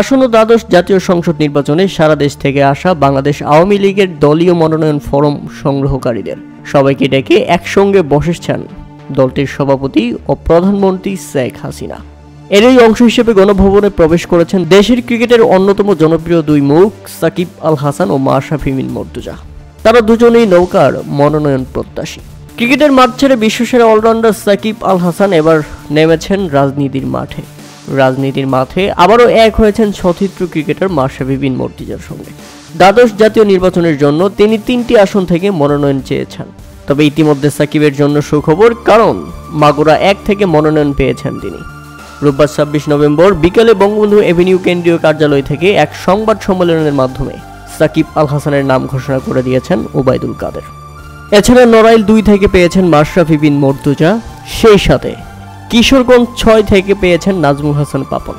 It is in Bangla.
আসন্ন দ্বাদশ জাতীয় সংসদ নির্বাচনে সারা দেশ থেকে আসা বাংলাদেশ আওয়ামী লীগের দলীয় মনোনয়ন ফরম সংগ্রহকারীদের। সবাইকে ডেকে একসঙ্গে বসেছেন দলটির সভাপতি ও প্রধানমন্ত্রী শেখ হাসিনা। এরই অংশ হিসেবে গণভবনে প্রবেশ করেছেন দেশের ক্রিকেটের অন্যতম জনপ্রিয় দুই মুখ, সাকিব আল হাসান ও মাশরাফি বিন মর্তুজা। তারা দুজনেই নৌকার মনোনয়ন প্রত্যাশী। ক্রিকেটের মাঠ ছেড়ে বিশ্বসেরা অলরাউন্ডার সাকিব আল হাসান এবার নেমেছেন রাজনীতির মাঠে। রাজনীতির মাঠে আবারও এক হয়েছেন সচিত্র ক্রিকেটার মাশরাফি বিন মর্তুজার সঙ্গে। দ্বাদশ জাতীয় নির্বাচনের জন্য তিনি তিনটি আসন থেকে মনোনয়ন চেয়েছেন। তবে ইতিমধ্যে সাকিবের জন্য সুখবর, কারণ মাগুরা এক থেকে মনোনয়ন পেয়েছেন তিনি। রোববার ছাব্বিশ নভেম্বর বিকেলে বঙ্গবন্ধু এভিনিউ কেন্দ্রীয় কার্যালয় থেকে এক সংবাদ সম্মেলনের মাধ্যমে সাকিব আল হাসানের নাম ঘোষণা করে দিয়েছেন ওবায়দুল কাদের। এছাড়া নড়াইল দুই থেকে পেয়েছেন মাশরাফি বিন মর্তুজা, সেই সাথে কিশোরগঞ্জ ছয় থেকে পেয়েছেন নাজমুল হাসান পাপন।